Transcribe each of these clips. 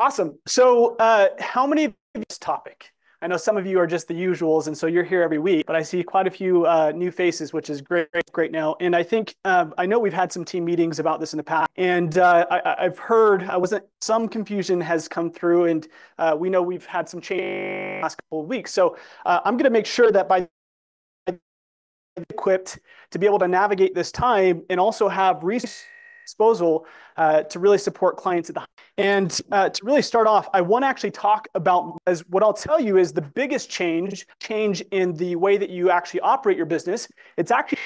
Awesome. So, uh, how many of this topic? I know some of you are just the usuals, and so you're here every week, but I see quite a few uh, new faces, which is great, great now. And I think um, I know we've had some team meetings about this in the past, and uh, I, have heard I wasn't some confusion has come through, and uh, we know we've had some change last couple of weeks. So uh, I'm going to make sure that by equipped to be able to navigate this time and also have resources disposal uh, to really support clients at the and uh, to really start off i want to actually talk about as what i'll tell you is the biggest change change in the way that you actually operate your business it's actually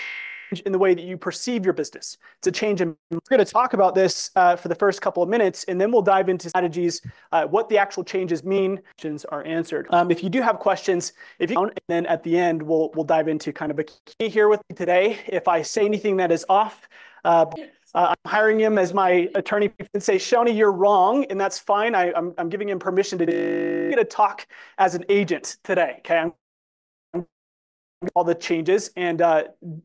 in the way that you perceive your business. It's a change. In, we're going to talk about this uh, for the first couple of minutes, and then we'll dive into strategies, uh, what the actual changes mean. Questions are answered. Um, if you do have questions, if you don't, and then at the end we'll we'll dive into kind of a key here with me today. If I say anything that is off, uh, uh, I'm hiring him as my attorney and say, Shoni, you're wrong, and that's fine. I, am I'm, I'm giving him permission to, to talk as an agent today. Okay, I'm, I'm all the changes, and uh,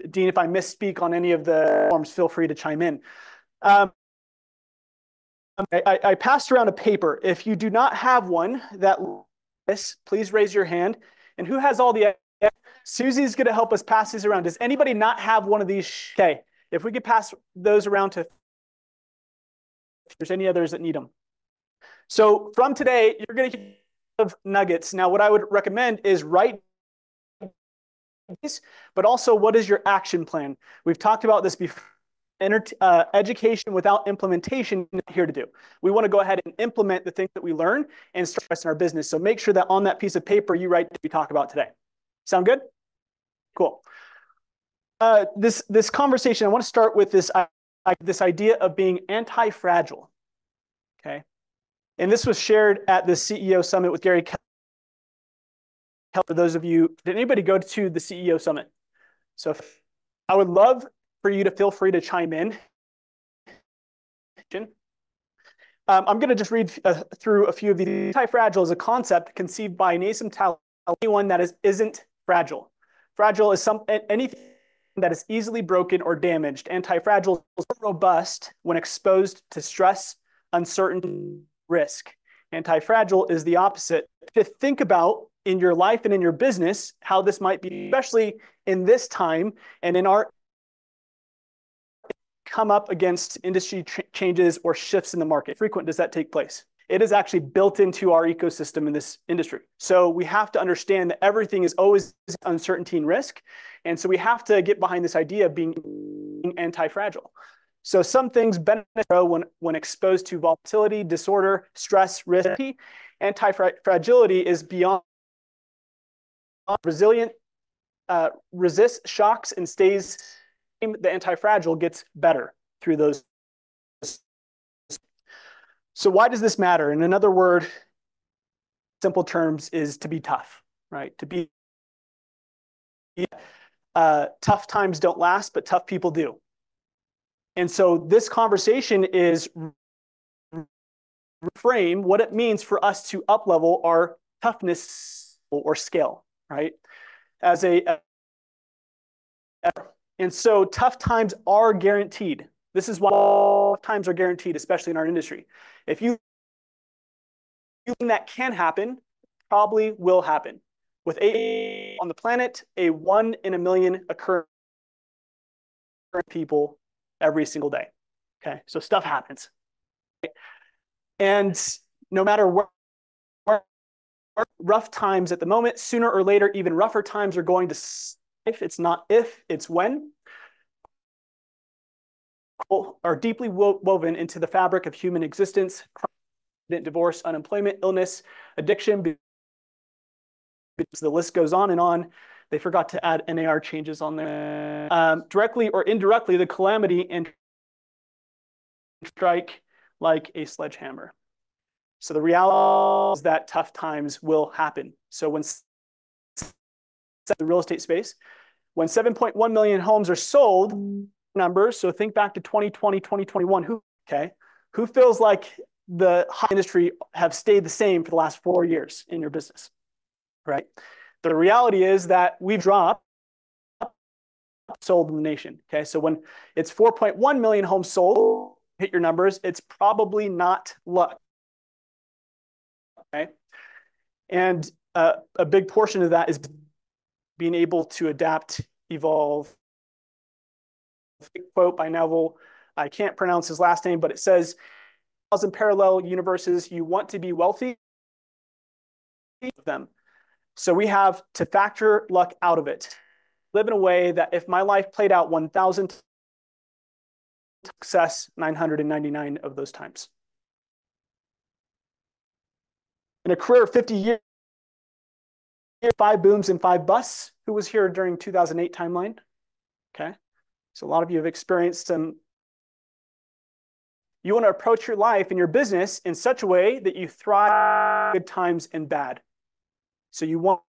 Dean, if I misspeak on any of the forms, feel free to chime in. Um, I, I passed around a paper. If you do not have one that this, please raise your hand. And who has all the? Susie's going to help us pass these around. Does anybody not have one of these? Okay. If we could pass those around to, if there's any others that need them. So from today, you're going to get nuggets. Now, what I would recommend is write these, but also what is your action plan? We've talked about this before. Uh, education without implementation here to do. We want to go ahead and implement the things that we learn and start in our business. So make sure that on that piece of paper you write what we talk about today. Sound good? Cool. Uh, this this conversation, I want to start with this uh, this idea of being anti-fragile. Okay, and this was shared at the CEO summit with Gary. Help for those of you, did anybody go to the CEO summit? So I would love for you to feel free to chime in. Um, I'm going to just read uh, through a few of these. Anti-fragile is a concept conceived by Nassim Taleb, anyone that is isn't fragile. Fragile is some anything that is easily broken or damaged. Anti-fragile is robust when exposed to stress, uncertainty, risk. Anti-fragile is the opposite. To think about in your life and in your business how this might be, especially in this time and in our come up against industry changes or shifts in the market. Frequent does that take place? It is actually built into our ecosystem in this industry. So we have to understand that everything is always uncertainty and risk. And so we have to get behind this idea of being anti-fragile. So some things benefit when, when exposed to volatility, disorder, stress, risk. Anti-fragility is beyond resilient, uh, resists shocks and stays. The anti-fragile gets better through those so why does this matter? In another word, simple terms is to be tough, right? To be uh, tough times don't last, but tough people do. And so this conversation is frame what it means for us to uplevel our toughness or scale, right? As a and so tough times are guaranteed. This is why times are guaranteed, especially in our industry. If you that can happen, probably will happen. With a on the planet, a one in a million occurrence people every single day. Okay, so stuff happens. And no matter where rough times at the moment, sooner or later, even rougher times are going to if it's not if, it's when are deeply woven into the fabric of human existence, crime, divorce, unemployment, illness, addiction. The list goes on and on. They forgot to add NAR changes on there. Um, directly or indirectly, the calamity and strike like a sledgehammer. So the reality is that tough times will happen. So when the real estate space, when 7.1 million homes are sold, numbers. So think back to 2020, 2021. Who, okay, who feels like the high industry have stayed the same for the last four years in your business, right? The reality is that we've dropped sold in the nation. Okay, so when it's 4.1 million homes sold, hit your numbers, it's probably not luck. Okay. And uh, a big portion of that is being able to adapt, evolve. Quote by Neville. I can't pronounce his last name, but it says, "Thousand parallel universes. You want to be wealthy." Them. So we have to factor luck out of it. Live in a way that if my life played out 1,000 success 999 of those times. In a career of 50 years, five booms and five busts. Who was here during 2008 timeline? Okay. So a lot of you have experienced some. You want to approach your life and your business in such a way that you thrive good times and bad. So you want.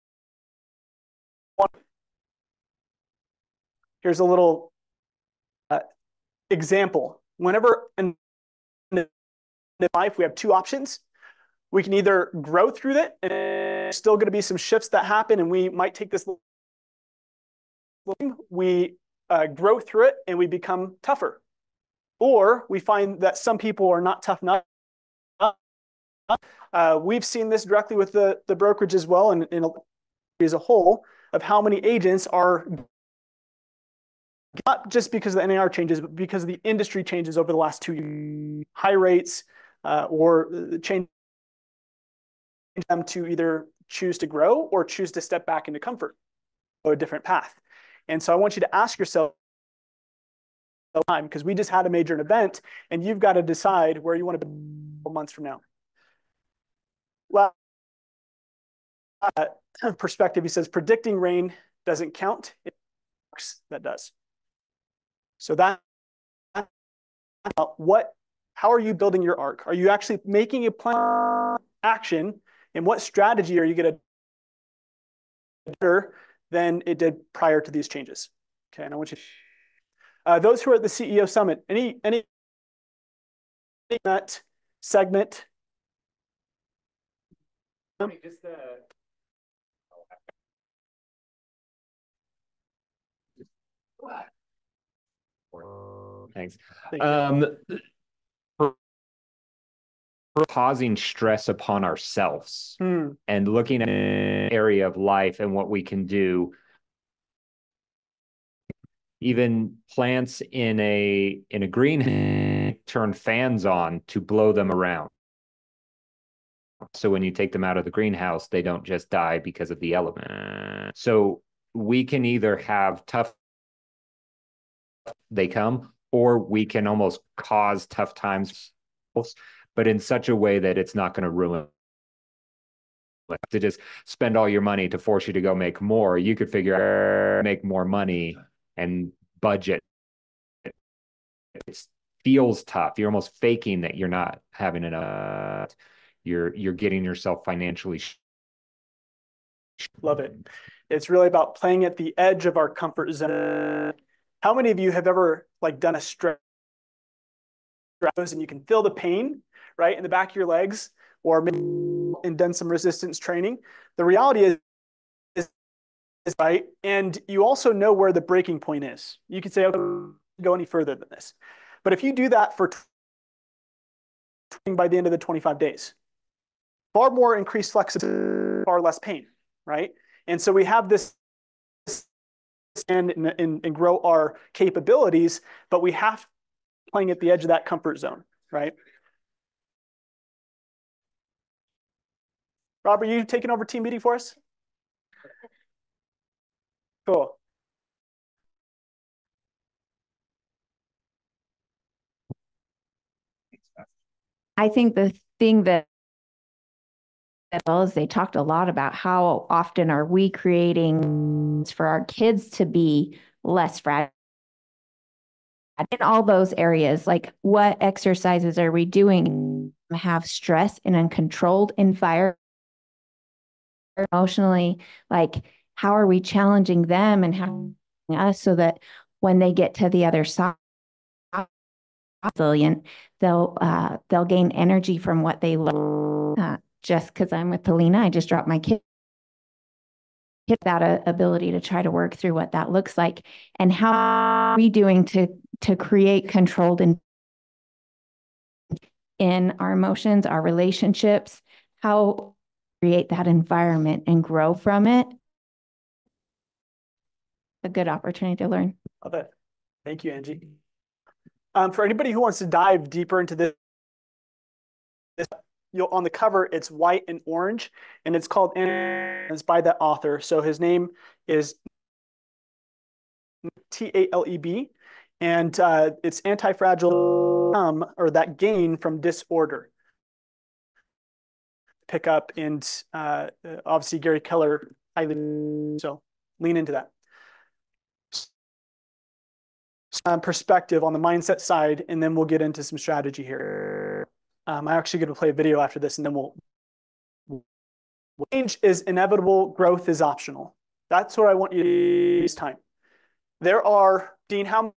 Here's a little uh, example. Whenever in life we have two options, we can either grow through it and there's still going to be some shifts that happen and we might take this we uh, grow through it and we become tougher or we find that some people are not tough enough uh, we've seen this directly with the, the brokerage as well and in as a whole of how many agents are not just because the NAR changes, but because the industry changes over the last two years. High rates uh, or change them to either choose to grow or choose to step back into comfort, go a different path. And so I want you to ask yourself time because we just had a major event and you've got to decide where you want to be months from now. Well, uh, perspective, he says predicting rain doesn't count. It that does. So that uh, what how are you building your arc? Are you actually making a plan action and what strategy are you going to than it did prior to these changes? Okay, and I want you. to, Uh, those who are at the CEO summit, any any that segment. Just the. Thanks. Um, causing stress upon ourselves hmm. and looking at an area of life and what we can do. Even plants in a in a green turn fans on to blow them around. So when you take them out of the greenhouse they don't just die because of the element. So we can either have tough they come or we can almost cause tough times but in such a way that it's not going to ruin to just spend all your money to force you to go make more. You could figure out make more money and budget. It feels tough. You're almost faking that you're not having enough. You're you're getting yourself financially. Love it. It's really about playing at the edge of our comfort zone. How many of you have ever like done a stretch and you can feel the pain right, in the back of your legs, or maybe and done some resistance training. The reality is, is, is right, and you also know where the breaking point is. You could say, okay, go any further than this. But if you do that for by the end of the 25 days, far more increased flexibility, far less pain, right? And so we have this and, and, and grow our capabilities, but we have playing at the edge of that comfort zone, right? Rob, are you taking over team meeting for us? Cool. I think the thing that well is they talked a lot about how often are we creating for our kids to be less fragile in all those areas like what exercises are we doing have stress in uncontrolled environment emotionally like how are we challenging them and how us so that when they get to the other side resilient they'll uh, they'll gain energy from what they learn. Uh, just because i'm with Helena, i just dropped my kid that uh, ability to try to work through what that looks like and how are we doing to to create controlled in in our emotions our relationships how create that environment and grow from it. A good opportunity to learn. Love it. Thank you, Angie. Um, for anybody who wants to dive deeper into this, this you'll on the cover it's white and orange, and it's called and it's by that author. So his name is T A L E B, and uh, it's anti-fragile um, or that gain from disorder. Pick up and uh, obviously Gary Keller. So lean into that. Um, perspective on the mindset side, and then we'll get into some strategy here. Um, I'm actually going to play a video after this, and then we'll. Change is inevitable. Growth is optional. That's what I want you to use time. There are Dean. How?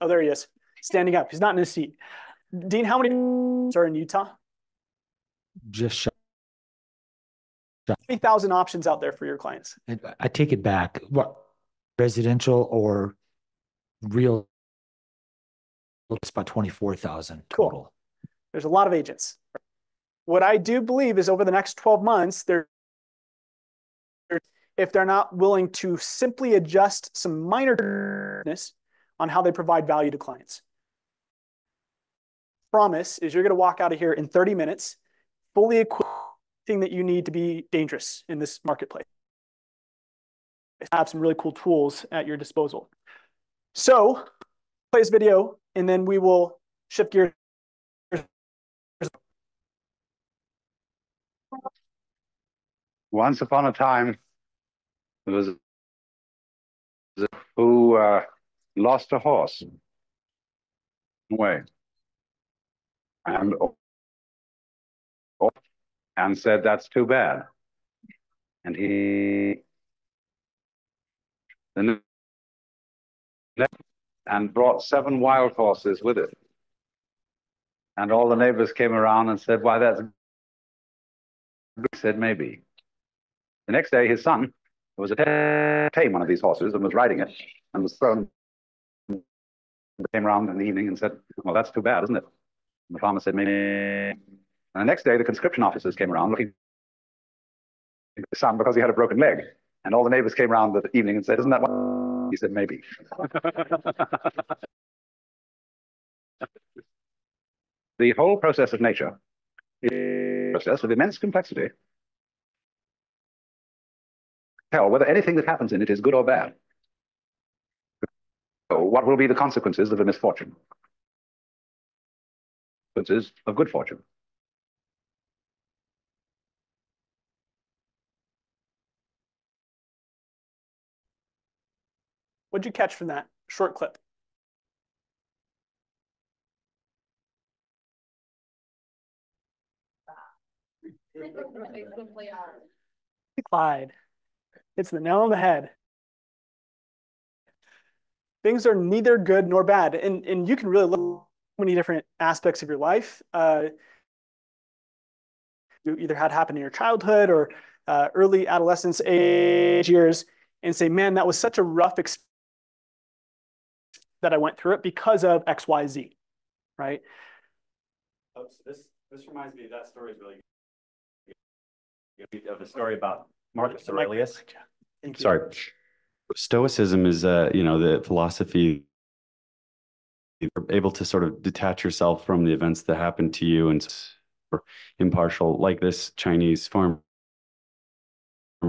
Oh, there he is, standing up. He's not in his seat. Dean, how many are in Utah? Just. Three thousand options out there for your clients. I take it back. What residential or real? It's about twenty-four thousand Cool. total. There's a lot of agents. What I do believe is over the next 12 months, they're if they're not willing to simply adjust some minor on how they provide value to clients. Promise is you're going to walk out of here in 30 minutes, fully equipped thing that you need to be dangerous in this marketplace. Have some really cool tools at your disposal. So, play this video, and then we will shift gears Once upon a time, there was a who uh, lost a horse away and and said that's too bad. And he and brought seven wild horses with it. And all the neighbors came around and said why that's he said maybe. The next day his son was a tame one of these horses and was riding it and was thrown came around in the evening and said well that's too bad isn't it? And the farmer said maybe and the next day the conscription officers came around looking for the son because he had a broken leg and all the neighbors came around the evening and said isn't that what he said maybe the whole process of nature is a process of immense complexity tell whether anything that happens in it is good or bad. So what will be the consequences of a misfortune? Consequences of good fortune. What'd you catch from that short clip? Clyde. It's the nail on the head. Things are neither good nor bad. And, and you can really look at many different aspects of your life. Uh, you either had happen in your childhood or uh, early adolescence age years and say, man, that was such a rough experience that I went through it because of X, Y, Z, right? Oh, so this this reminds me that story is really good. of a story about Marcus Aurelius. Thank you. Sorry. Stoicism is, uh, you know, the philosophy you're able to sort of detach yourself from the events that happen to you and impartial, like this Chinese farm.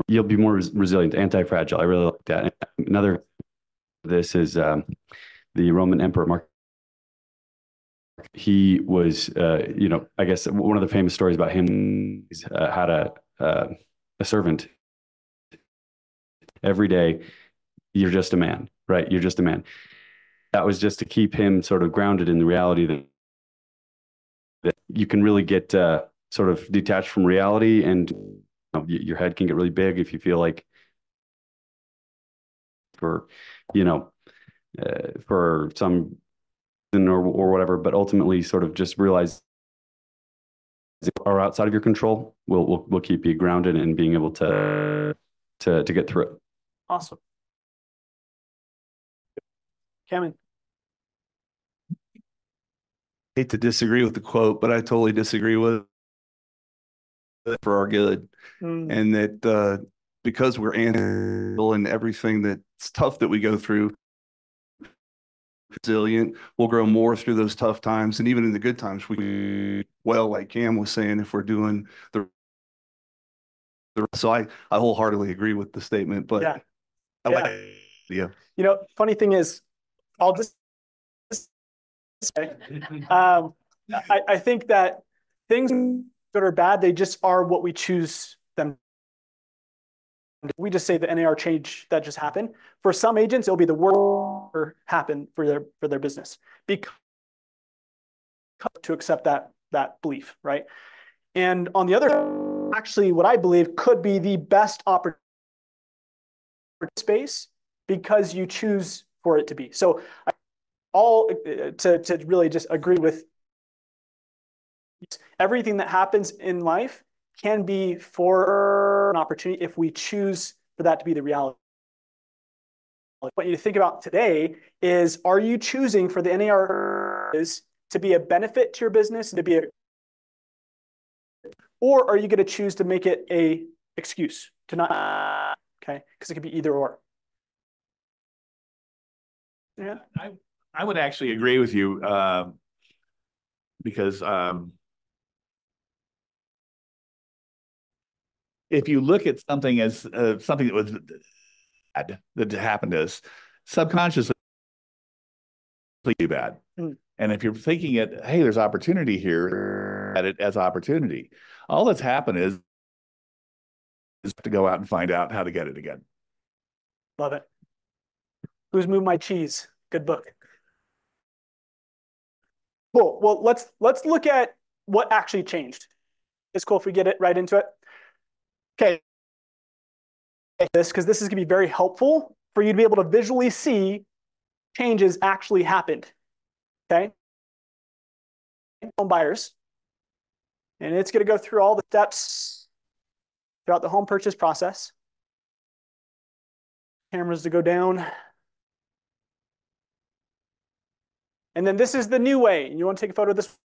You'll be more res resilient, anti-fragile. I really like that. Another, this is um, the Roman Emperor Mark. He was, uh, you know, I guess one of the famous stories about him uh, had a uh, a servant every day you're just a man right you're just a man that was just to keep him sort of grounded in the reality that, that you can really get uh, sort of detached from reality and you know, your head can get really big if you feel like for you know uh, for some or, or whatever but ultimately sort of just realize are outside of your control will will will keep you grounded and being able to to to get through it Awesome. Cameron. hate to disagree with the quote, but I totally disagree with it for our good. Mm, And that uh, because we're animal and everything that's tough that we go through, resilient, we'll grow more through those tough times. And even in the good times, we, well, like Cam was saying, if we're doing the, the so I, I wholeheartedly agree with the statement, but Yeah. I like, yeah. You know, funny thing is, I'll just say, um, I, I think that things that are bad, they just are what we choose them. We just say the NAR change that just happened. For some agents, it'll be the worst happen for their for their business because to accept that that belief, right? And on the other, actually, what I believe could be the best opportunity space because you choose for it to be. So, I- all uh, to to really just agree with everything that happens in life can be for an opportunity if we choose for that to be the reality. What you to think about today is are you choosing for the NAR to be a benefit to your business to be a or are you going to choose to make it a excuse to not okay? Because it could be either or. Yeah. I, I would actually agree with you, um, because, um, if you look at something as, uh, something that was bad, that happened to us, subconsciously bad. Mm. And if you're thinking it, hey, there's opportunity here, at it as opportunity. All that's happened is, is to go out and find out how to get it again. love it who's moved my cheese good book cool well let's let's look at what actually changed it's cool if we get it right into it okay. This because this is going to be very helpful for you to be able to visually see changes actually happened. Okay? Home buyers. And it's going to go through all the steps throughout the home purchase process. Cameras to go down. And then this is the new way. You want to take a photo of this?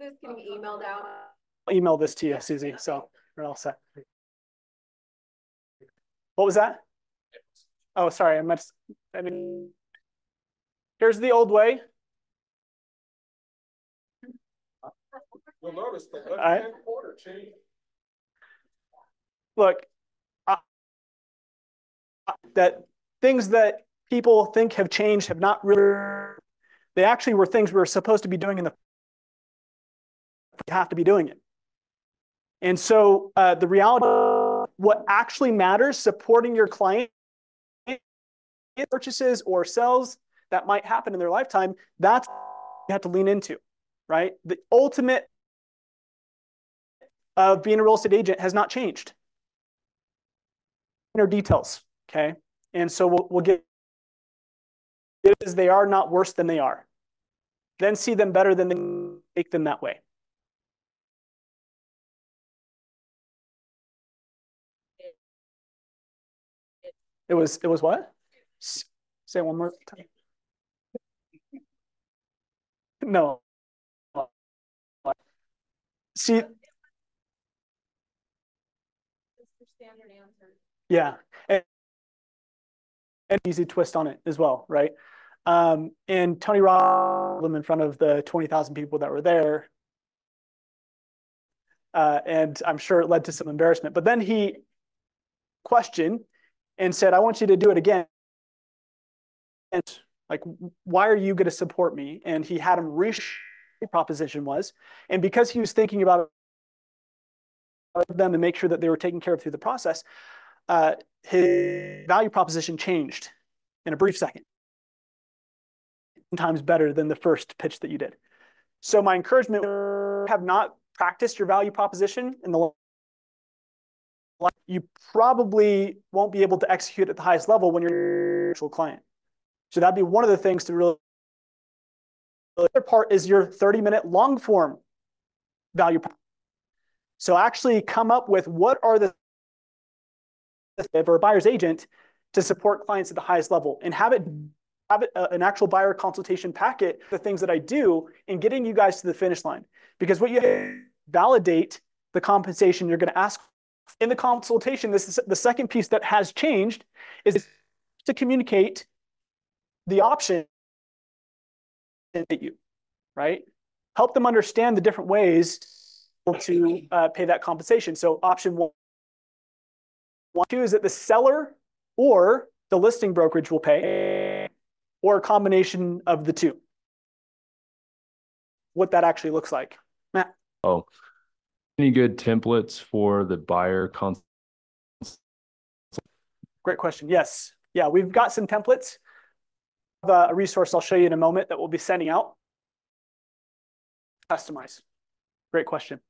Is this getting emailed out? I'll email this to you, Susie. So we're all set. What was that? Oh, sorry. I meant. I mean, here's the old way. You'll notice the All right. left-hand corner changed. Look, uh, that things that people think have changed have not really. They actually were things we were supposed to be doing in the. You have to be doing it. And so uh, the reality, what actually matters, supporting your client purchases or sales that might happen in their lifetime, that's you have to lean into, right? The ultimate of being a real estate agent has not changed. Inner details, okay? And so we'll, we'll get is they are not worse than they are. Then see them better than they make them that way. It was it was what? Say it one more time. No. See, yeah. And, and easy twist on it as well, right? Um, and Tony Robb in front of the 20,000 people that were there. Uh, and I'm sure it led to some embarrassment. But then he questioned and said, I want you to do it again. And like, why are you going to support me? And he had him reshape proposition was. And because he was thinking about them and make sure that they were taken care of through the process, uh, his value proposition changed in a brief second. times better than the first pitch that you did. So my encouragement have not practiced your value proposition in the you probably won't be able to execute at the highest level when you're an actual client. So that'd be one of the things to really the other part is your 30 minute long form value. So actually come up with what are the for a buyer's agent to support clients at the highest level and have it have it, uh, an actual buyer consultation packet, the things that I do in getting you guys to the finish line. Because what you validate the compensation you're going to ask in the consultation. This is the second piece that has changed is to communicate the option that you, right? Help them understand the different ways to uh, pay that compensation. So option one, one, two is that the seller or the listing brokerage will pay, or a combination of the two. What that actually looks like. Matt. Oh, any good templates for the buyer consult? Great question. Yes. Yeah, we've got some templates. a resource I'll show you in a moment that we'll be sending out. Customize. Great question.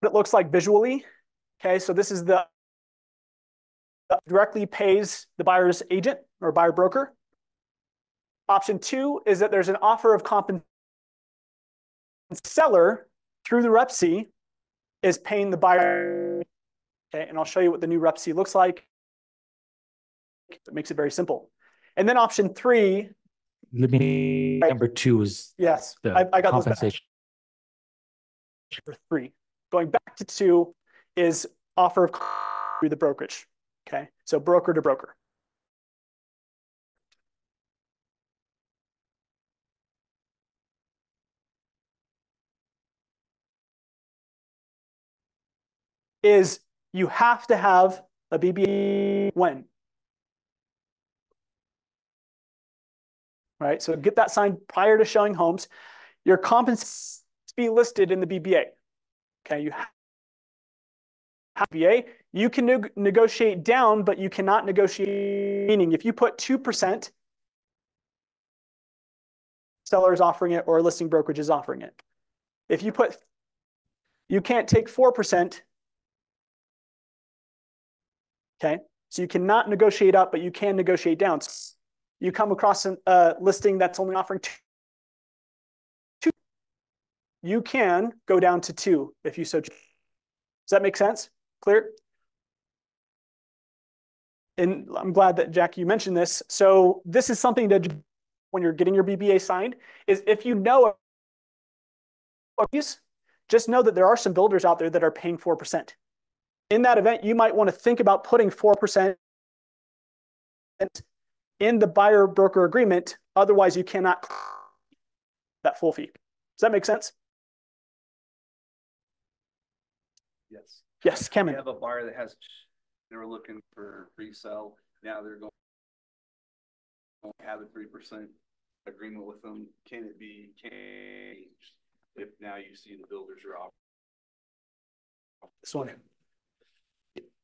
What it looks like visually. Okay, so this is the directly pays the buyer's agent or buyer broker. Option two is that there's an offer of compensation. Seller through the REPC is paying the buyer. Okay, and I'll show you what the new REPC looks like. It makes it very simple. And then option three. Let me, number two is. Yes, I, I got compensation. Number three. Going back to two is offer of through the brokerage. Okay, so broker to broker. Is you have to have a BBA when? Right, so get that signed prior to showing homes. Your compensation be listed in the BBA. Okay, you have BBA. You can neg negotiate down, but you cannot negotiate. Meaning, if you put two percent, seller is offering it or listing brokerage is offering it. If you put, you can't take four percent. Okay, so you cannot negotiate up, but you can negotiate down. So You come across a uh, listing that's only offering two you can go down to two if you so choose. Does that make sense? Clear? And I'm glad that Jack, you mentioned this. So this is something that when you're getting your BBA signed is if you know just know that there are some builders out there that are paying 4%. In that event, you might want to think about putting 4% in the buyer broker agreement. Otherwise, you cannot that full fee. Does that make sense? Yes. Yes, We Kemen. have a buyer that has, they were looking for resale, now they're going. don't Have a three percent agreement with them, can it be changed if now you see the builders are off? This one.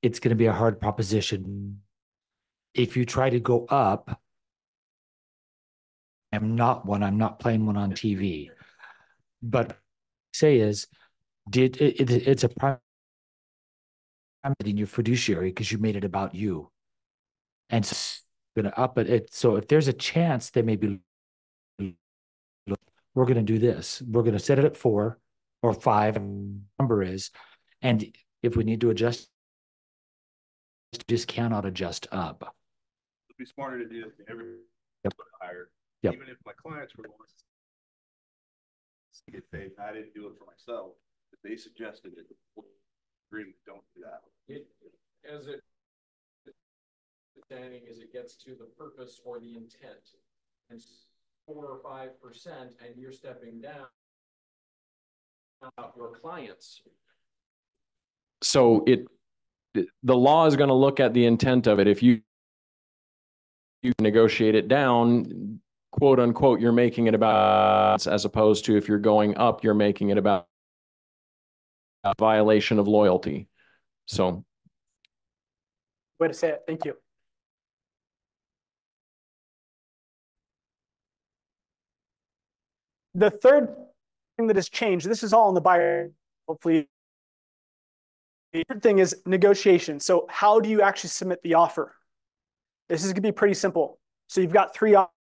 It's gonna be a hard proposition. If you try to go up. I'm not one, I'm not playing one on TV. But say is, did, it, it, it's a prime. in your fiduciary because you made it about you. And so gonna up it, it, so if there's a chance they may be. We're gonna do this, we're gonna set it at four or five, number is, and if we need to adjust. Just cannot adjust up. It'd be smarter to do it every. Yep. Higher. Yep. Even if my clients were the ones. to Get paid, I didn't do it for myself, but they suggested it. Agreement, don't do that. It, as it, understanding is it gets to the purpose or the intent. And four or five percent and you're stepping down. About your clients. So it, the law is gonna look at the intent of it. If you. You negotiate it down, quote unquote, you're making it about, as opposed to if you're going up, you're making it about. Violation of loyalty. So Way to say it. Thank you. The third thing that has changed, this is all in the buyer, hopefully. The third thing is negotiation. So how do you actually submit the offer? This is gonna be pretty simple. So you've got three options.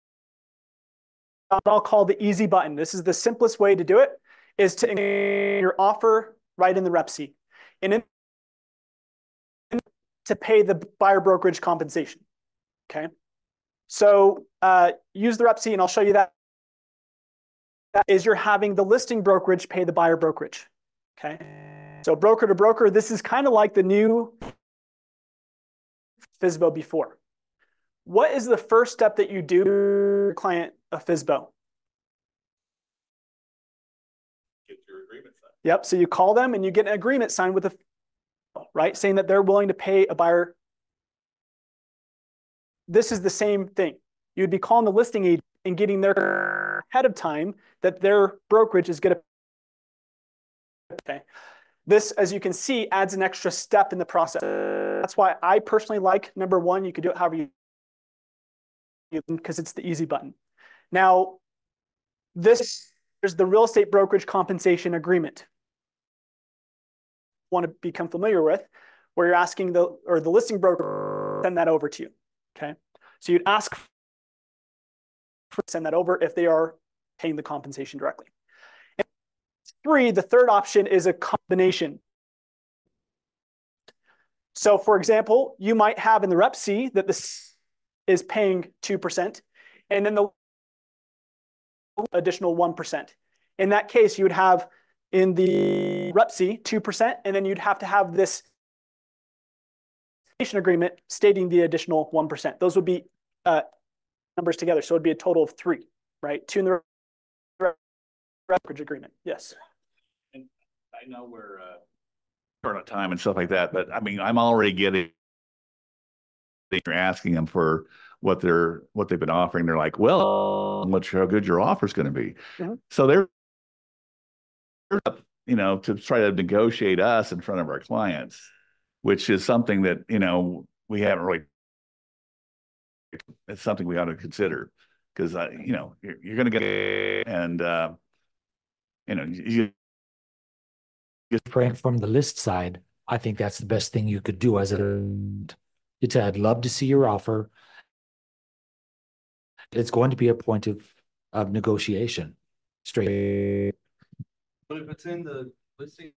I'll call the easy button. This is the simplest way to do it, is to your offer right in the REPC. And in to pay the buyer brokerage compensation. Okay. So uh, use the REPC and I'll show you that. That is you're having the listing brokerage pay the buyer brokerage. Okay. So broker to broker, this is kind of like the new FSBO before. What is the first step that you do to your client a FSBO? Get your agreement signed. Yep. So you call them and you get an agreement signed with a right saying that they're willing to pay a buyer. This is the same thing. You'd be calling the listing agent and getting their ahead of time that their brokerage is going to okay. This, as you can see, adds an extra step in the process. That's why I personally like number one. You could do it however you because it's the easy button. Now, this is the real estate brokerage compensation agreement. Want to become familiar with, where you're asking the or the listing broker send that over to you. Okay, so you'd ask for send that over if they are paying the compensation directly. Three, the third option is a combination. So, for example, you might have in the REPC that this is paying 2%, and then the additional 1%. In that case, you would have in the REPC 2%, and then you'd have to have this agreement stating the additional 1%. Those would be uh, numbers together. So it'd be a total of three, right? Two in the brokerage agreement. Yes. I know we're uh, short on time and stuff like that, but I mean, I'm already getting you're asking them for what they're what they've been offering. They're like, well, what's how good your offer is going to be. Mm-hmm. So they're you know to try to negotiate us in front of our clients, which is something that you know we haven't really. It's something we ought to consider because uh, you know you're, you're going to get and uh, you know you. Frank, from the list side, I think that's the best thing you could do as a it's I'd love to see your offer. It's going to be a point of of negotiation. Straight. But if it's in the listing,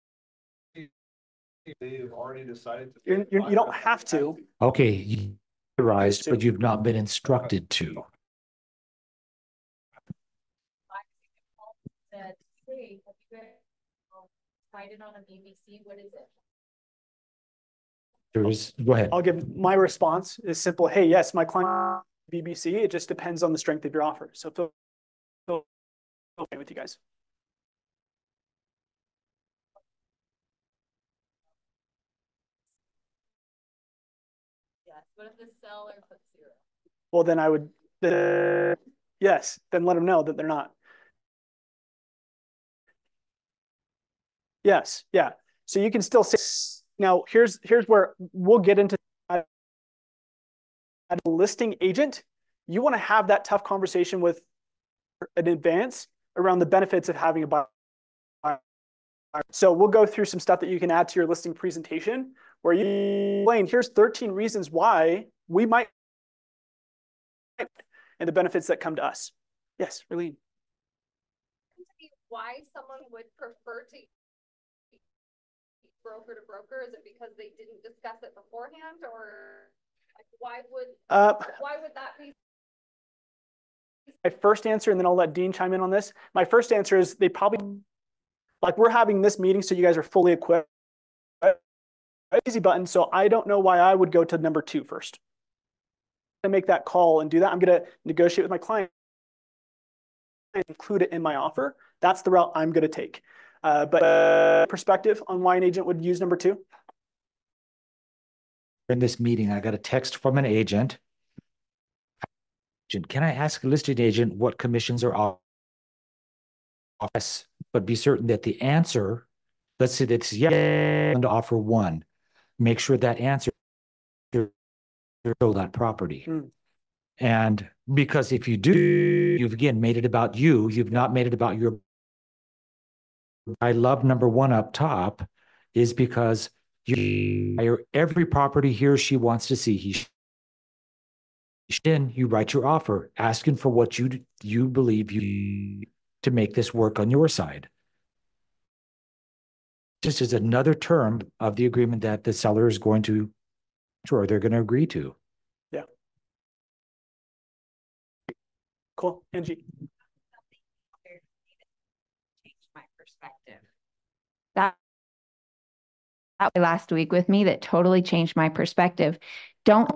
they've already decided to. You're, you're, you don't have to. Okay, you rise, but you've not been instructed to. Said, hey, have you guys decided on a BBC? What is it? There is, go ahead. I'll give my response is simple. Hey, yes, my client BBC. It just depends on the strength of your offer. So feel, feel okay with you guys. Yes, what if the seller puts zero? Well, then I would, uh, yes, then let them know that they're not. Yes, yeah. So you can still say, now here's here's where we'll get into a listing agent. You want to have that tough conversation with an advance around the benefits of having a buyer. So we'll go through some stuff that you can add to your listing presentation where you explain here's 13 reasons why we might and the benefits that come to us. Yes, Raylene. Why someone would prefer to broker to broker? Is it because they didn't discuss it beforehand or like why would Uh, why would that be? my first answer, and then I'll let Dean chime in on this. My first answer is they probably like we're having this meeting, so you guys are fully equipped. Easy button. So I don't know why I would go to number two first. To make that call and do that, I'm going to negotiate with my client and include it in my offer. That's the route I'm going to take. Uh, but uh, perspective on why an agent would use number two. In this meeting, I got a text from an agent. Agent, Can I ask a listed agent what commissions are off? Yes, but be certain that the answer, let's say that's yes, and offer one. Make sure that answer show that property. Mm. And because if you do, you've again made it about you, you've not made it about your. I love number one up top is because you every property he or she wants to see. He then you write your offer asking for what you you believe you to make this work on your side. This is another term of the agreement that the seller is going to, sure, they're going to agree to. Yeah. Cool. Angie. my perspective. That that last week with me that totally changed my perspective. Don't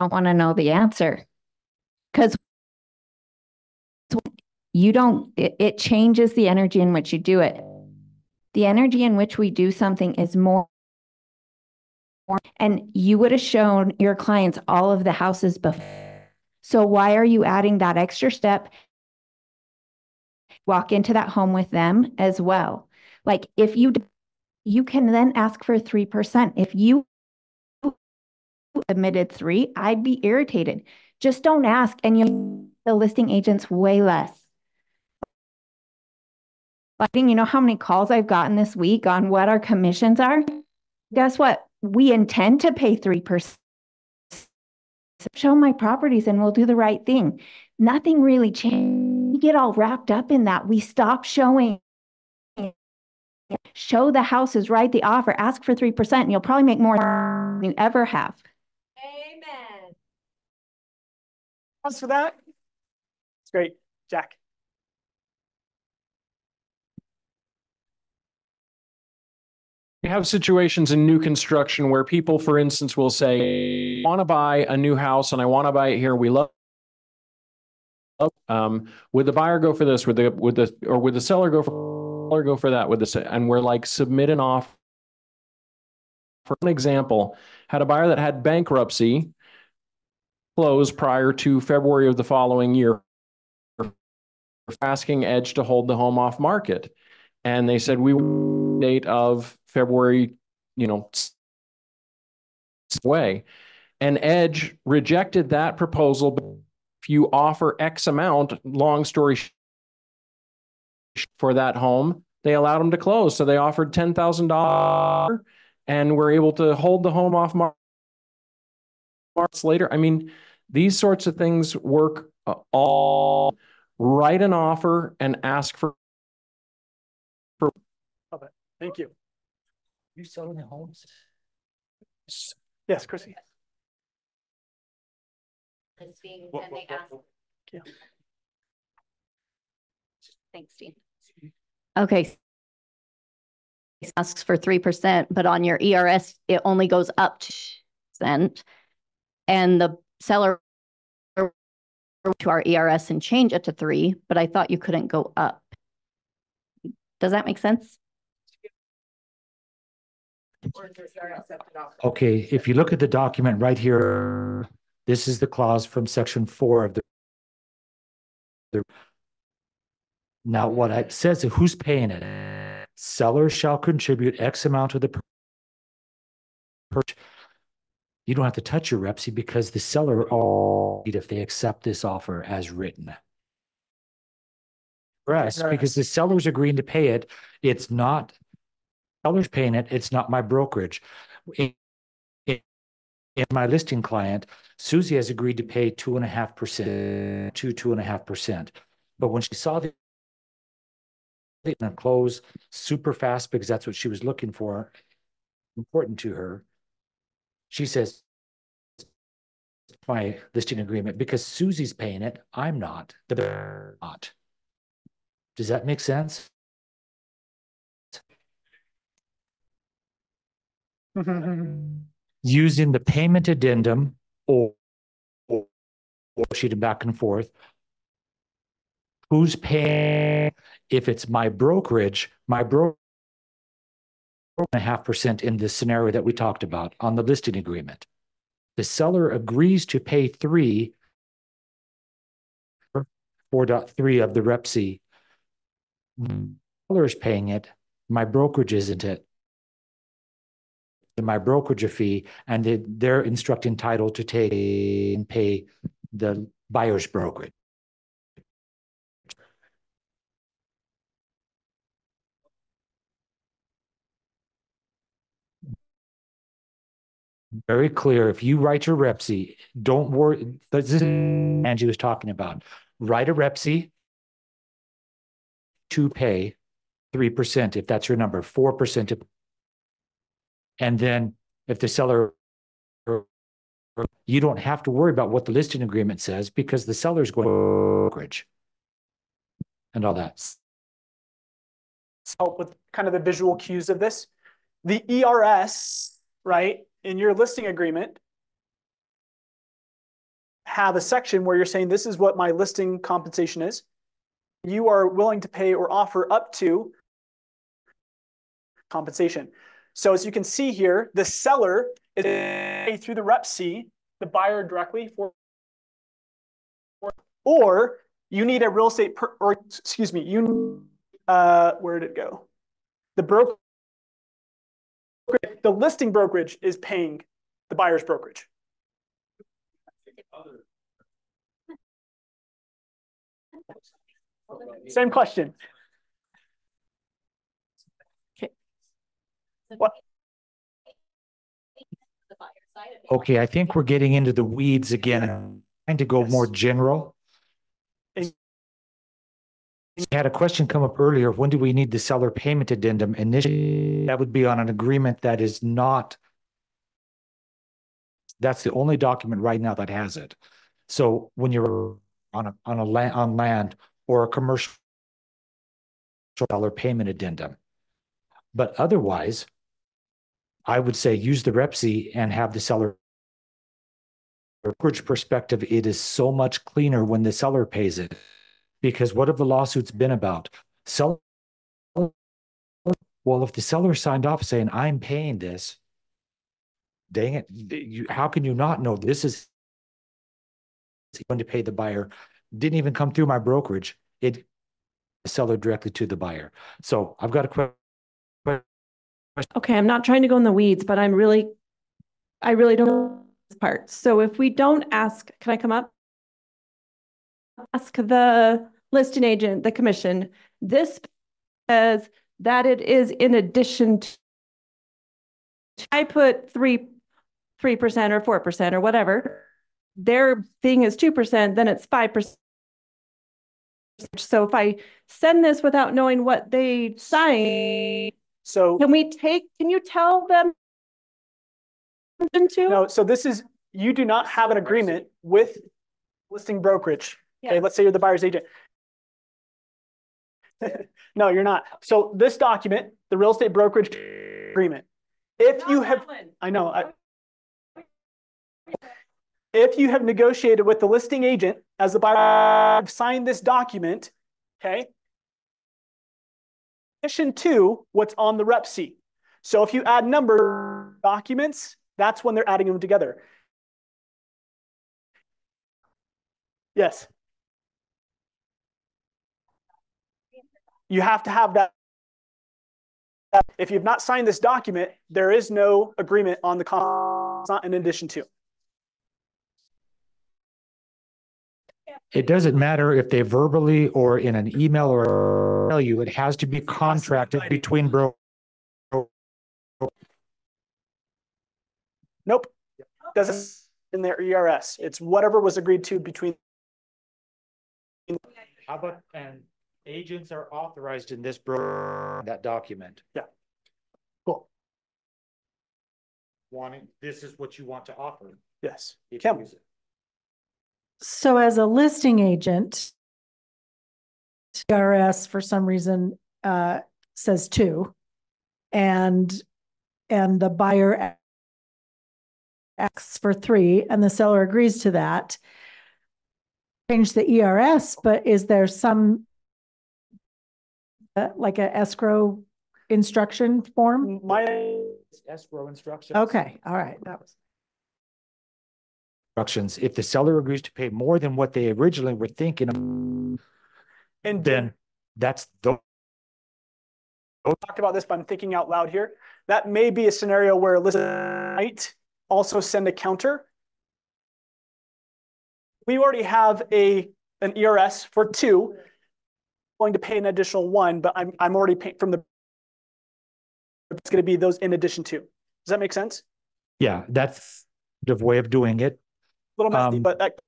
don't want to know the answer because you don't it, it changes the energy in which you do it. The energy in which we do something is more and you would have shown your clients all of the houses before. So why are you adding that extra step? Walk into that home with them as well. Like if you you can then ask for 3%. If you admitted 3, I'd be irritated. Just don't ask and you the listing agents way less. Like, you know how many calls I've gotten this week on what our commissions are? Guess what? we intend to pay 3%. Show my properties and we'll do the right thing. Nothing really changed. We get all wrapped up in that. We stop showing. Show the houses, write the offer, ask for 3%, and you'll probably make more than you ever have. Amen. Thanks for that. It's great. Jack. We have situations in new construction where people, for instance, will say, I want to buy a new house and I want to buy it here. We love um, would the buyer go for this? Would the would the or would the seller go for or go for that? with the and we're like submit an offer. For an example, had a buyer that had bankruptcy close prior to February of the following year, asking Edge to hold the home off market, and they said we date of February, you know, way. And Edge rejected that proposal. But if you offer X amount, long story for that home, they allowed them to close. So they offered $10,000 and were able to hold the home off market later. I mean, these sorts of things work uh, all write an offer and ask for. for Thank you you selling the homes? Yes, Chrissy. Christine, What- can they what- ask? Yeah. Thanks, Dean. Okay. Asks for three percent, but on your ERS, it only goes up to percent. And the seller to our ERS and change it to three, but I thought you couldn't go up. Does that make sense? Okay, if you look at the document right here, this is the clause from section four of the now, what it says, is who's paying it? Seller shall contribute X amount of the. per- You don't have to touch your REPC because the seller, oh, if they accept this offer as written. Yes, because the seller's agreeing to pay it, it's not seller's paying it, it's not my brokerage. In, in, in my listing client, Susie has agreed to pay two and a half percent, two, two and a half percent. But when she saw the and close super fast because that's what she was looking for, important to her, she says, my listing agreement because Susie's paying it, I'm not, the not. Does that make sense? using the payment addendum or, or, or sheet back and forth. Who's paying? If it's my brokerage, my broker and a half percent in this scenario that we talked about on the listing agreement. The seller agrees to pay three, 4.3 of the REPC. Seller is paying it. My brokerage isn't it my brokerage fee and they, they're instructing title to take and pay the buyer's brokerage. Very clear. If you write your REPC, don't worry. This is mm. Angie was talking about. Write a REPC to pay 3% if that's your number, 4% if and then if the seller you don't have to worry about what the listing agreement says because the seller's going to brokerage. And all that. help with kind of the visual cues of this. The ERS, right, in your listing agreement have a section where you're saying this is what my listing compensation is. You are willing to pay or offer up to compensation. So as you can see here, the seller is paid through the REPC, the buyer directly for, or you need a real estate per, or excuse me, you uh where did it go? The broker the listing brokerage is paying the buyer's brokerage. Same question. What? Okay, I think we're getting into the weeds again. I'm Trying to go more general. Had a question come up earlier. When do we need the seller payment addendum? Initially, that would be on an agreement that is not. That's the only document right now that has it. So when you're on a, on a land, on land or a commercial seller payment addendum. But otherwise, I would say use the REPC and have the seller brokerage perspective, it is so much cleaner when the seller pays it. Because what have the lawsuits been about? Well, if the seller signed off saying, I'm paying this, dang it, you, how can you not know this is going to pay the buyer? Didn't even come through my brokerage. It seller directly to the buyer. So I've got a question. Okay, I'm not trying to go in the weeds, but I'm really, I really don't know this part. So if we don't ask, can I come up? Ask the listing agent, the commission, this says that it is in addition to I put three, three percent or four percent or whatever. Their thing is two percent, then it's five percent. So if I send this without knowing what they sign, so can we take, can you tell them? To? No, so this is, you do not have an agreement with listing brokerage. Okay, let's say you're the buyer's agent. No, you're not. So this document, the real estate brokerage agreement, if you have, I know, I, if you have negotiated with the listing agent as the buyer, have signed this document, okay? Addition to what's on the REPC. So if you add number documents, that's when they're adding them together. Yes. You have to have that. If you've not signed this document, there is no agreement on the con, it's not in addition to. It doesn't matter if they verbally or in an email or tell you, it has to be contracted between bro. Nope. Doesn't in their ERS. It's whatever was agreed to between. How about, and agents are authorized in this bro, that document. Yeah. Cool. Wanting, this is what you want to offer. Yes. If Kim. you use it. So as a listing agent, TRS for some reason uh says two. And and the buyer asks for three and the seller agrees to that. Change the ERS, but is there some uh, like a escrow instruction form? My Escrow instructions. Okay, all right, that was. Instructions, if the seller agrees to pay more than what they originally were thinking, and then that's the. talked about this, but I'm thinking out loud here. That may be a scenario where listen might also send a counter. We already have a an ERS for two, going to pay an additional one, but I'm I'm already paying from the. It's going to be those in addition to. Does that make sense? Yeah, that's the way of doing it. A little messy, Um, but that,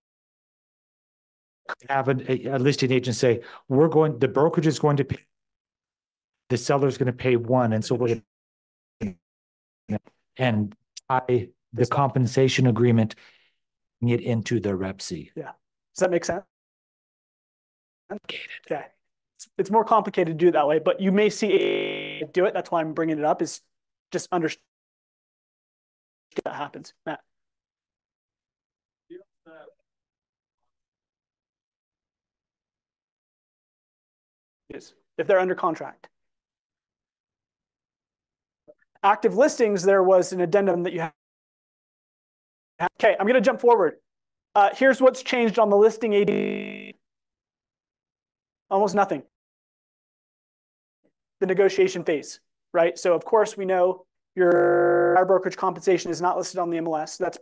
Have a, a listing agent say, we're going, the brokerage is going to pay. The seller is gonna pay one, and so we're. And tie the compensation agreement it into the REPC. Yeah. Does that make sense? Okay. It's, it's more complicated to do it that way, but you may see a do it. That's why I'm bringing it up is just understand that happens. Matt. Yes, if they're under contract. Active listings, there was an addendum that you have. Okay, I'm going to jump forward. Uh, here's what's changed on the listing AD. Almost nothing. The negotiation phase, right? So of course we know your our brokerage compensation is not listed on the MLS. That's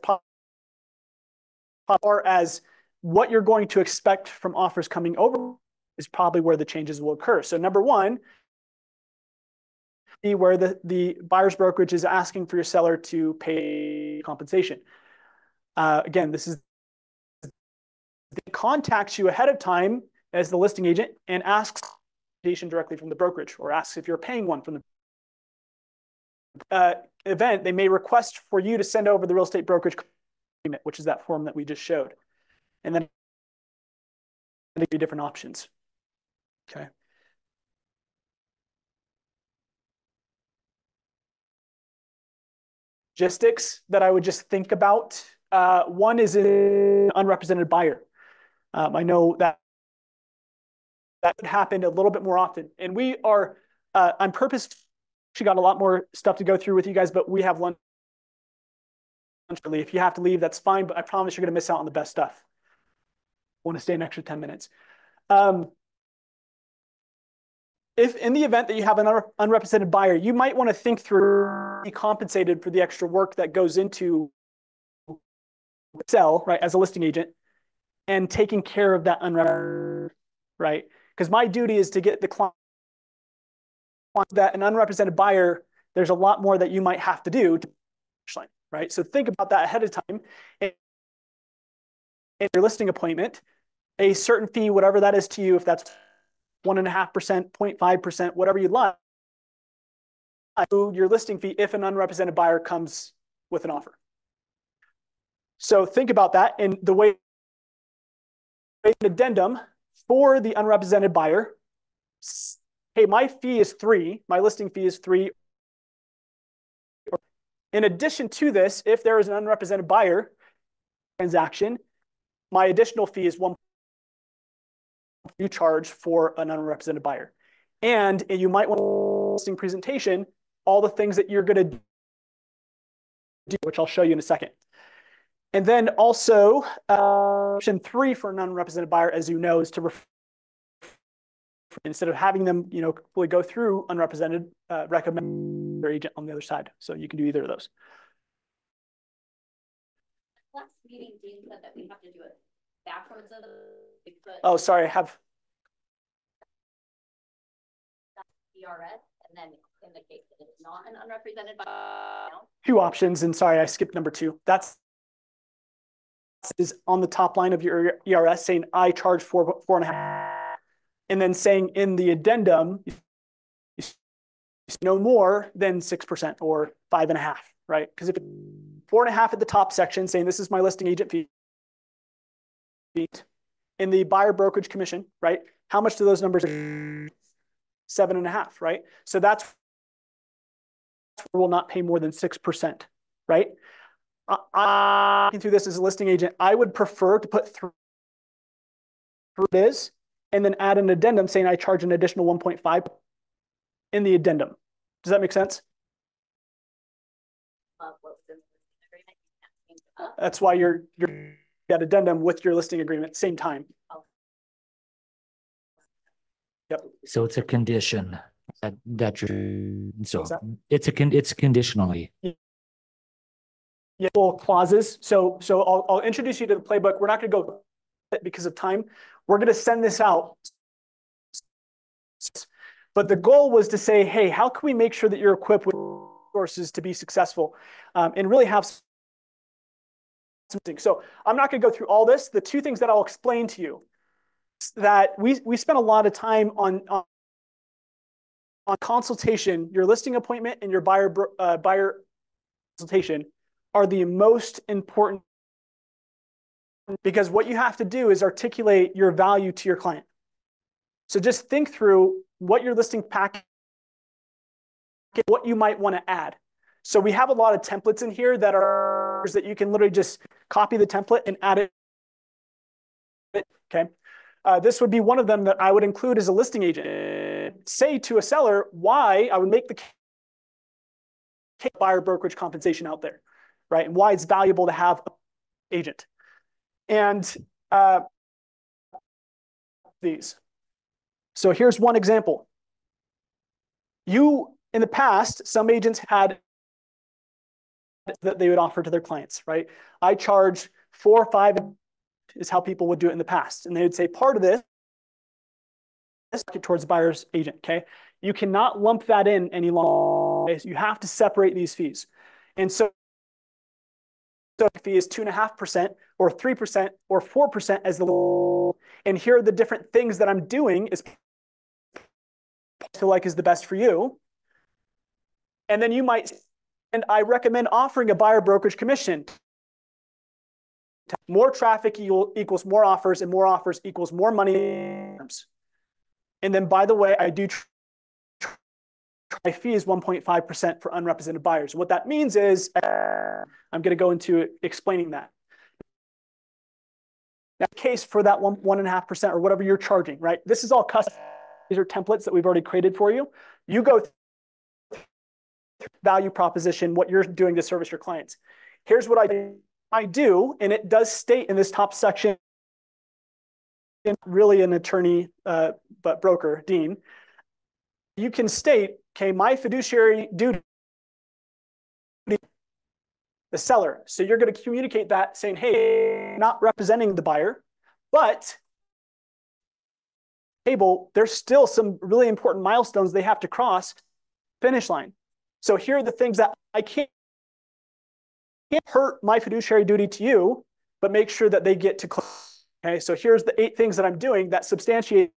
far as what you're going to expect from offers coming over is probably where the changes will occur. So number one, where the, the buyer's brokerage is asking for your seller to pay compensation. Uh, again, this is they contacts you ahead of time as the listing agent and asks directly from the brokerage or asks if you're paying one from the uh, event, they may request for you to send over the real estate brokerage agreement, which is that form that we just showed. And then be different options. Okay. Logistics that I would just think about. Uh, one is an unrepresented buyer. Um, I know that that would happen a little bit more often. And we are, uh, on purpose, she got a lot more stuff to go through with you guys, but we have lunch. If you have to leave, that's fine, but I promise you're going to miss out on the best stuff. want to stay an extra 10 minutes. Um, if in the event that you have an unrepresented buyer, you might want to think through be compensated for the extra work that goes into sell, right, as a listing agent, and taking care of that unrepresented, right? Because my duty is to get the client that an unrepresented buyer, there's a lot more that you might have to do, to, right? So think about that ahead of time. In your listing appointment, a certain fee, whatever that is to you, if that's one and a half percent, 0.5 percent, whatever you'd like, your listing fee if an unrepresented buyer comes with an offer. So think about that and the way an addendum for the unrepresented buyer. Hey, my fee is three, my listing fee is three. In addition to this, if there is an unrepresented buyer transaction, my additional fee is one you charge for an unrepresented buyer. And you might want a listing presentation, all the things that you're going to do, which I'll show you in a second. And then also, uh, option three for an unrepresented buyer, as you know, is to instead of having them, you know, fully go through unrepresented, uh, recommend their agent on the other side. So you can do either of those. Last meeting, Dean said that we have to do it backwards of the. Oh, sorry, I have. And then in the case that it's not an unrepresented buyer. Two options, and sorry, I skipped number two. That's is on the top line of your ERS saying I charge four four and a half, and then saying in the addendum no more than six percent or five and a half, right? Because if four and a half at the top section saying this is my listing agent fee in the buyer brokerage commission, right? How much do those numbers? Seven and a half, right? So that's we'll not pay more than six percent, right? Uh, uh, I, through this as a listing agent, I would prefer to put through it is, and then add an addendum saying I charge an additional 1.5 in the addendum. Does that make sense? That's why you're you're at addendum with your listing agreement same time. Yep. So it's a condition that that you're so it's a con it's conditionally yeah, clauses. So, so I'll, I'll introduce you to the playbook. We're not going to go because of time. We're going to send this out. But the goal was to say, hey, how can we make sure that you're equipped with resources to be successful um, and really have something. So I'm not going to go through all this. The two things that I'll explain to you that we, we spent a lot of time on, on, on consultation, your listing appointment and your buyer, uh, buyer consultation are the most important because what you have to do is articulate your value to your client. So just think through what your listing package, what you might want to add. So we have a lot of templates in here that are that you can literally just copy the template and add it. Okay. Uh, this would be one of them that I would include as a listing agent. Say to a seller why I would make the buyer brokerage compensation out there, right? And why it's valuable to have an agent. And uh, these. So here's one example. You, in the past, some agents had that they would offer to their clients, right? I charge four or five is how people would do it in the past. And they would say part of this towards the buyer's agent, okay? You cannot lump that in any longer. You have to separate these fees. And so the fee is two and a half percent or three percent or four percent as the and here are the different things that I'm doing is feel like is the best for you. And then you might and I recommend offering a buyer brokerage commission. More traffic equals more offers, and more offers equals more money. And then, by the way, I do my fee is 1.5% for unrepresented buyers. What that means is, I'm going to go into explaining that. Now, case for that one one and a half percent or whatever you're charging, right? This is all custom. These are templates that we've already created for you. You go value proposition, what you're doing to service your clients. Here's what I. I do, and it does state in this top section, really an attorney, uh, but broker, Dean, you can state, okay, my fiduciary duty, the seller. So you're going to communicate that saying, hey, not representing the buyer, but table, there's still some really important milestones they have to cross finish line. So here are the things that I can't, can't hurt my fiduciary duty to you, but make sure that they get to close. Okay, so here's the eight things that I'm doing that substantiate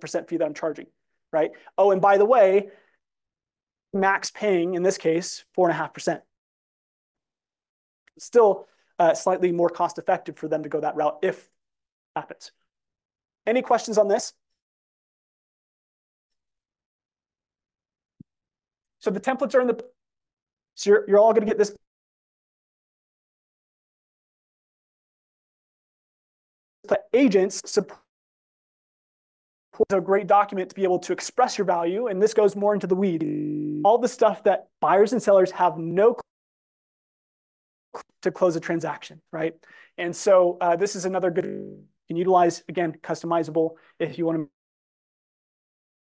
percent fee that I'm charging, right? Oh, and by the way, max paying in this case four and a half percent. Still uh, slightly more cost effective for them to go that route if happens. Any questions on this? So the templates are in the, so you're, you're all going to get this. The agents support a great document to be able to express your value. And this goes more into the weed. All the stuff that buyers and sellers have no to close a transaction, right? And so uh, this is another good, you can utilize, again, customizable if you want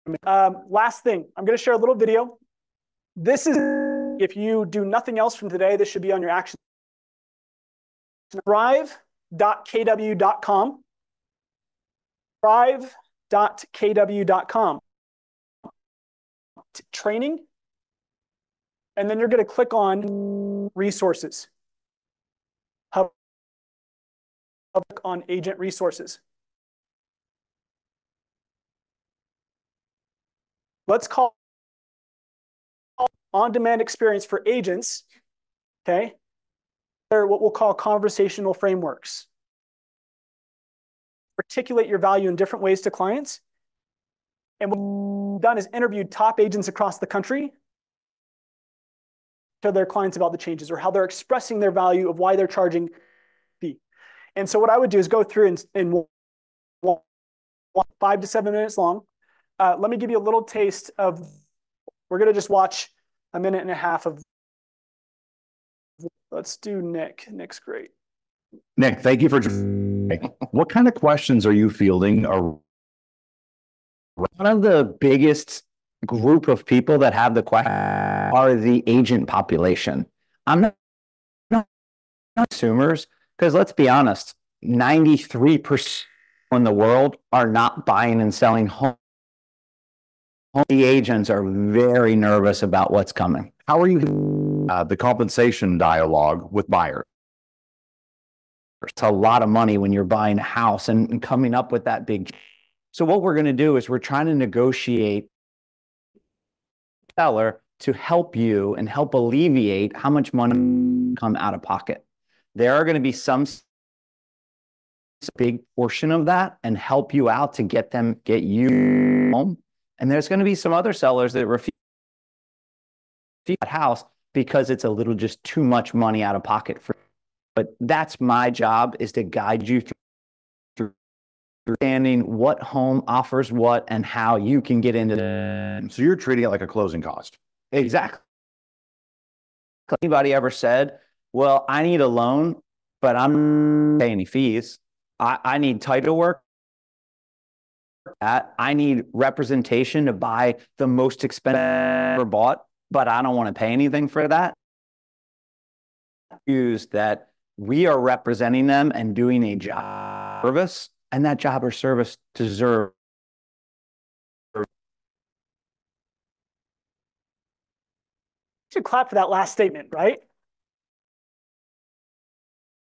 to. Um, last thing, I'm going to share a little video this is, if you do nothing else from today, this should be on your action. Thrive.kw.com. Thrive.kw.com. Training. And then you're going to click on resources. Hub on agent resources. Let's call on-demand experience for agents, okay? They're what we'll call conversational frameworks. Articulate your value in different ways to clients. And what we've done is interviewed top agents across the country to their clients about the changes or how they're expressing their value of why they're charging fee. And so what I would do is go through one, one, five to seven minutes long. Uh, let me give you a little taste of, we're going to just watch a minute and a half of. Let's do Nick. Nick's great. Nick, thank you for. What kind of questions are you fielding? Are one of the biggest group of people that have the question are the agent population. I'm not, not consumers because let's be honest, 93% in the world are not buying and selling homes the agents are very nervous about what's coming. How are you? Uh, the compensation dialogue with buyers. It's a lot of money when you're buying a house and, and coming up with that big. So what we're going to do is we're trying to negotiate seller to help you and help alleviate how much money come out of pocket. there are going to be some big portion of that and help you out to get them, get you home. And there's going to be some other sellers that refuse that house because it's a little just too much money out of pocket for. But that's my job is to guide you through through understanding what home offers what and how you can get into. the- So you're treating it like a closing cost. Exactly. Anybody ever said, well, I need a loan, but I'm not paying any fees. I, I need title work. That I need representation to buy the most expensive ever bought, but I don't want to pay anything for that. Use that we are representing them and doing a job service, and that job or service deserve should clap for that last statement, right?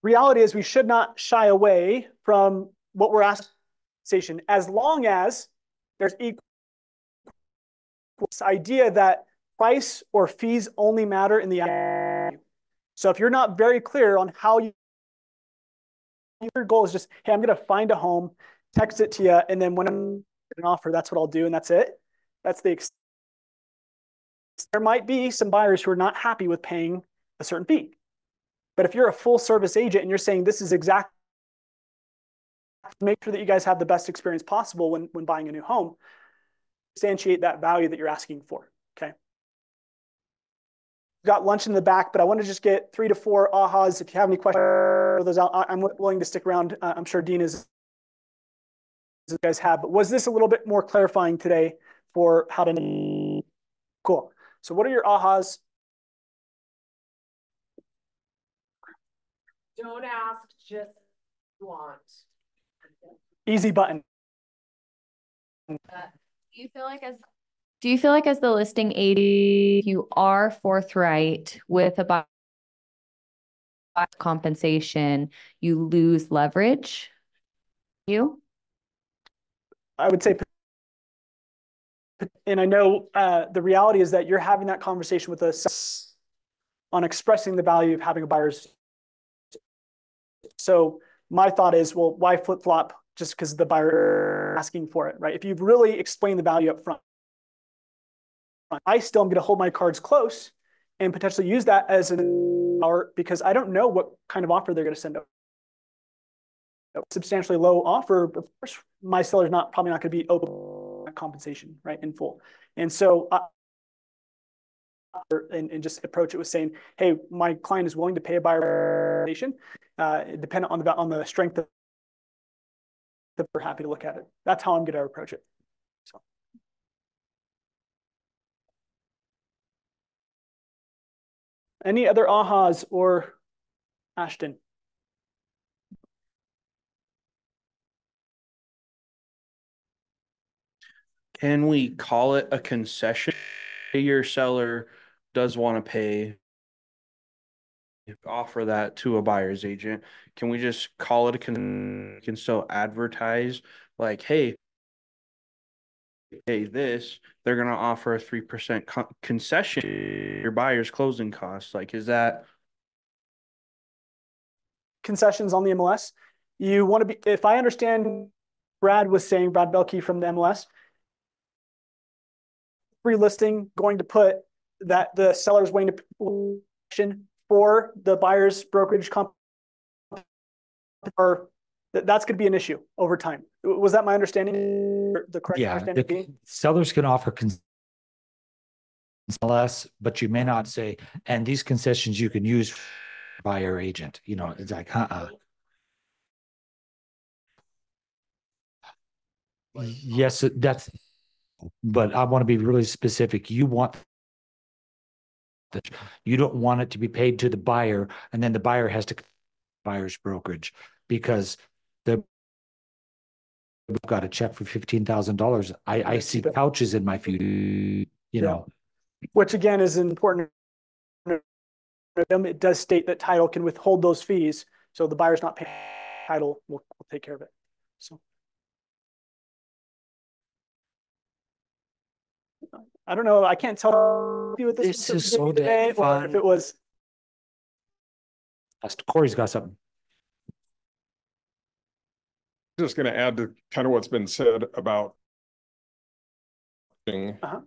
Reality is we should not shy away from what we're asking as long as there's equal this idea that price or fees only matter in the so if you're not very clear on how you your goal is just hey i'm going to find a home text it to you and then when i'm an offer that's what i'll do and that's it that's the ex- there might be some buyers who are not happy with paying a certain fee. But if you're a full service agent and you're saying this is exact, make sure that you guys have the best experience possible when, when buying a new home, substantiate that value that you're asking for. Got lunch in the back, but I want to just get three to four ahas. If you have any questions, those out. I'm willing to stick around. Uh, I'm sure Dean is. You guys have, but was this a little bit more clarifying today for how to? Cool. So what are your ahas? Don't ask, just want. Easy button. Do you feel like as do you feel like as the listing agent, you are forthright with about compensation, you lose leverage? You? I would say, and I know uh, the reality is that you're having that conversation with us on expressing the value of having a buyer's. So my thought is, well, why flip flop just because the buyer asking for it, right? If you've really explained the value up front, I still am going to hold my cards close and potentially use that as an hour because I don't know what kind of offer they're going to send. A substantially low offer, of course, my seller's not probably not going to be open compensation, right, in full. And so, I, and, and just approach it with saying, "Hey, my client is willing to pay a buyer compensation, uh, dependent on the on the strength of that we're happy to look at it. That's how I'm going to approach it. Any other ahas or Ashton? Can we call it a concession? Your seller does want to pay, offer that to a buyer's agent. Can we just call it a con, can still advertise like, hey, hey, this, they're gonna offer a three percent concession, your buyer's closing costs. Like, is that? concessions on the MLS. You want to be, if I understand, Brad was saying, Brad Belkey from the MLS, free listing going to put that the seller's willing to for the buyer's brokerage comp or that's going to be an issue over time. Was that my understanding? Mm, the correct Yeah, understanding? the sellers can offer cons- less, but you may not say, and these concessions you can use by your agent, you know, it's like, uh-uh. Yes, um, that's, but I want to be really specific. You want that you don't want it to be paid to the buyer and then the buyer has to buyer's brokerage because we've got a check for fifteen thousand dollars. I I see couches in my future, you know. Which again is important. It does state that title can withhold those fees. So the buyer's not paying title, will will take care of it. So. I don't know. I can't tell you what this, This is so today, or if it was Corey's got something. Just gonna add to kind of what's been said about Uh-huh.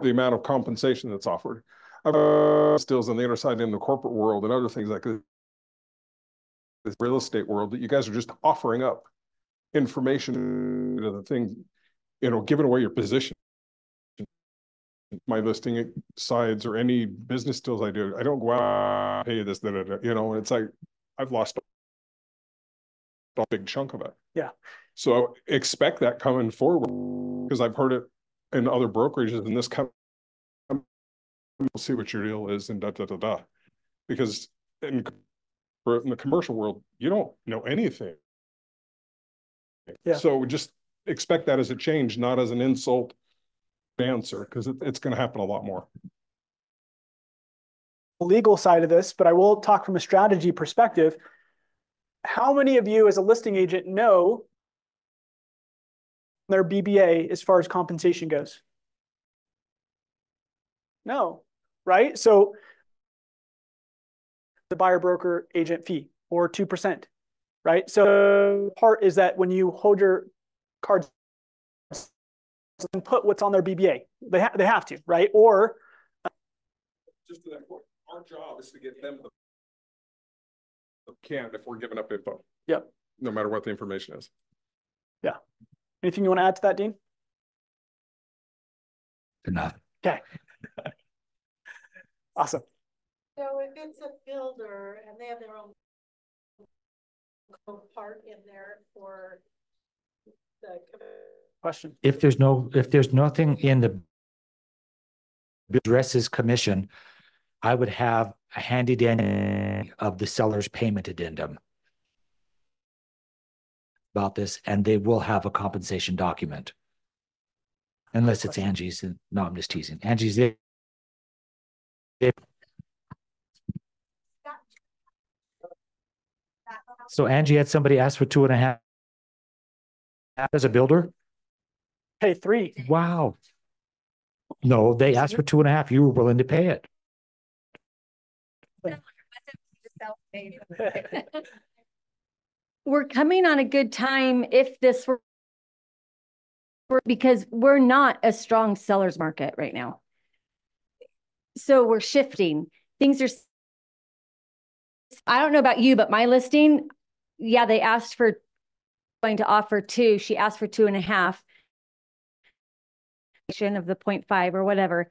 the amount of compensation that's offered. I've uh, stills on the other side in the corporate world and other things like this this real estate world that you guys are just offering up information to the thing, you know, giving away your position. My listing sides or any business deals I do, I don't go out and pay this, da, da, da, you know, and it's like, I've lost a big chunk of it. Yeah. So expect that coming forward, because I've heard it in other brokerages and this kind of we'll see what your deal is and da, da, da, da. Because in, in the commercial world, you don't know anything. Yeah. So just expect that as a change, not as an insult answer, because it, it's gonna happen a lot more. legal side of this, but I will talk from a strategy perspective. How many of you as a listing agent know their BBA as far as compensation goes? No, right? So the buyer broker agent fee or 2%, right? So part is that when you hold your cards and put what's on their BBA, they have, they have to, right? Or Just to that point, our job is to get them the can if we're giving up info. Yep. No matter what the information is. Yeah. Anything you want to add to that, Dean? Enough. Okay. Awesome. So if it's a builder and they have their own part in there for the. Question. If there's no, if there's nothing in the addresses commission, I would have a handy dandy of the seller's payment addendum about this, and they will have a compensation document. Unless it's Angie's, and no, I'm just teasing. Angie's. So Angie had somebody ask for two and a half as a builder? Pay three. Wow. No, they asked for two and a half. You were willing to pay it. We're coming on a good time if this were because we're not a strong seller's market right now. So we're shifting. Things are I don't know about you, but my listing, yeah, they asked for going to offer two. She asked for two and a half of the 0.5 or whatever.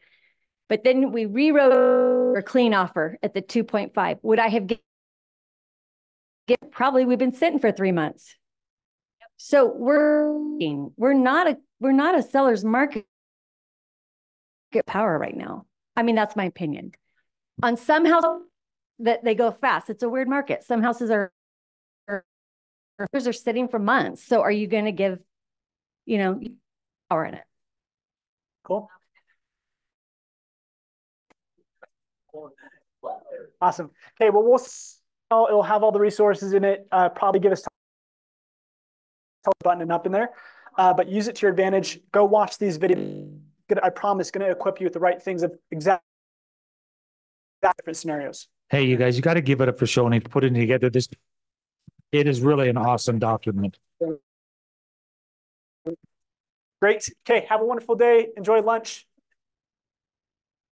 But then we rewrote a clean offer at the 2.5. Would I have get, probably we've been sitting for three months. So we're we're not a we're not a seller's market get power right now. I mean, that's my opinion. On some houses that they go fast. It's a weird market. Some houses are are, are sitting for months. So are you going to give, you know, power in it? Cool. Awesome. Okay, well, we'll it'll have all the resources in it. Uh, probably give us time button up in there, uh, but use it to your advantage. Go watch these videos. I promise, going to equip you with the right things of exact different scenarios. Hey, you guys, you got to give it up for Shoni putting together this. It is really an awesome document. Great. Okay, have a wonderful day. Enjoy lunch.